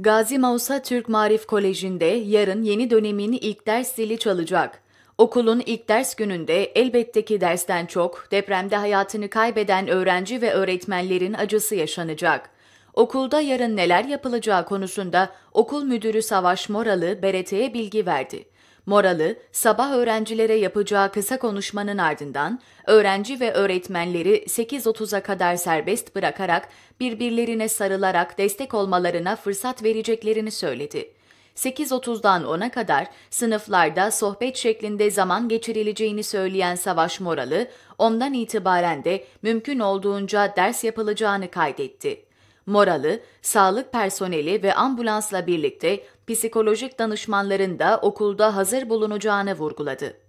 Gazi Mausa Türk Marif Koleji'nde yarın yeni dönemin ilk ders zili çalacak. Okulun ilk ders gününde elbette ki dersten çok depremde hayatını kaybeden öğrenci ve öğretmenlerin acısı yaşanacak. Okulda yarın neler yapılacağı konusunda okul müdürü Savaş Moralı BRT'ye bilgi verdi. Moralı, sabah öğrencilere yapacağı kısa konuşmanın ardından öğrenci ve öğretmenleri 8.30'a kadar serbest bırakarak birbirlerine sarılarak destek olmalarına fırsat vereceklerini söyledi. 8.30'dan 10'a kadar sınıflarda sohbet şeklinde zaman geçirileceğini söyleyen Savaş Moralı, ondan itibaren de mümkün olduğunca ders yapılacağını kaydetti. Moralı, sağlık personeli ve ambulansla birlikte psikolojik danışmanların da okulda hazır bulunacağını vurguladı.